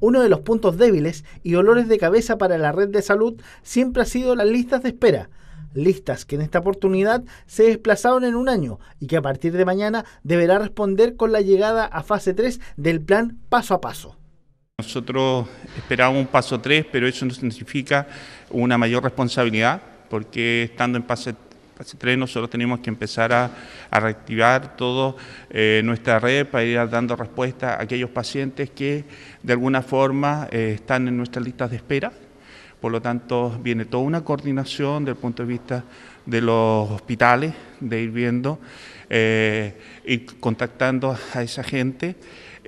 Uno de los puntos débiles y dolores de cabeza para la red de salud siempre ha sido las listas de espera. Listas que en esta oportunidad se desplazaron en un año y que a partir de mañana deberá responder con la llegada a fase 3 del plan paso a paso. Nosotros esperábamos un paso 3, pero eso no significa una mayor responsabilidad, porque estando en fase 3 nosotros tenemos que empezar a, reactivar toda eh, nuestra red para ir dando respuesta a aquellos pacientes que de alguna forma eh, están en nuestras listas de espera. Por lo tanto, viene toda una coordinación desde el punto de vista de los hospitales, de ir viendo eh, y contactando a esa gente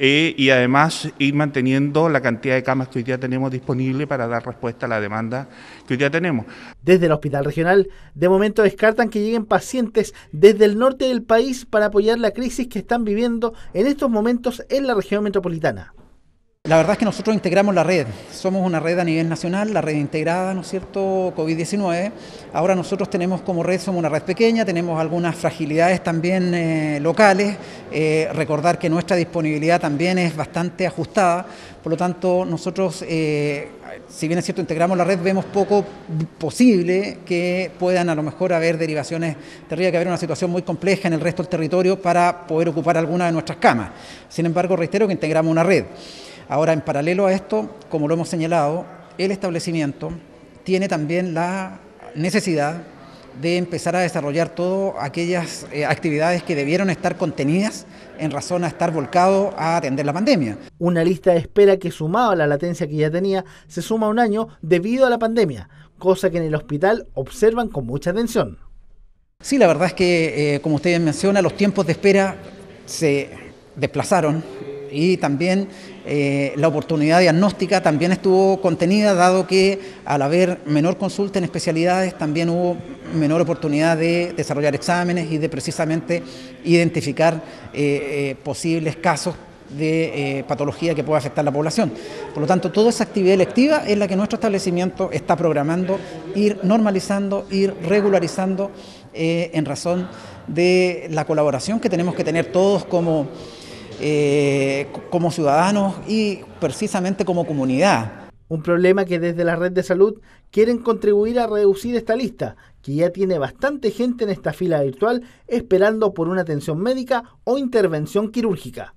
eh, y además ir manteniendo la cantidad de camas que hoy día tenemos disponible para dar respuesta a la demanda que hoy día tenemos. Desde el Hospital Regional, de momento descartan que lleguen pacientes desde el norte del país para apoyar la crisis que están viviendo en estos momentos en la región metropolitana. La verdad es que nosotros integramos la red, somos una red a nivel nacional, la red integrada, ¿no es cierto?, COVID-19. Ahora nosotros tenemos como red, somos una red pequeña, tenemos algunas fragilidades también eh, locales, eh, recordar que nuestra disponibilidad también es bastante ajustada, por lo tanto nosotros, eh, si bien es cierto, integramos la red, vemos poco posible que puedan a lo mejor haber derivaciones, tendría que haber una situación muy compleja en el resto del territorio para poder ocupar alguna de nuestras camas. Sin embargo, reitero que integramos una red. Ahora, en paralelo a esto, como lo hemos señalado, el establecimiento tiene también la necesidad de empezar a desarrollar todas aquellas eh, actividades que debieron estar contenidas en razón a estar volcado a atender la pandemia. Una lista de espera que sumaba la latencia que ya tenía se suma un año debido a la pandemia, cosa que en el hospital observan con mucha atención. Sí, la verdad es que, eh, como ustedes mencionan, los tiempos de espera se desplazaron y también eh, la oportunidad diagnóstica también estuvo contenida, dado que al haber menor consulta en especialidades también hubo menor oportunidad de desarrollar exámenes y de precisamente identificar eh, eh, posibles casos de patología que pueda afectar a la población. Por lo tanto, toda esa actividad electiva es la que nuestro establecimiento está programando, ir normalizando, ir regularizando en razón de la colaboración que tenemos que tener todos como eh, como ciudadanos y precisamente como comunidad. Un problema que desde la red de salud quieren contribuir a reducir esta lista, que ya tiene bastante gente en esta fila virtual esperando por una atención médica o intervención quirúrgica.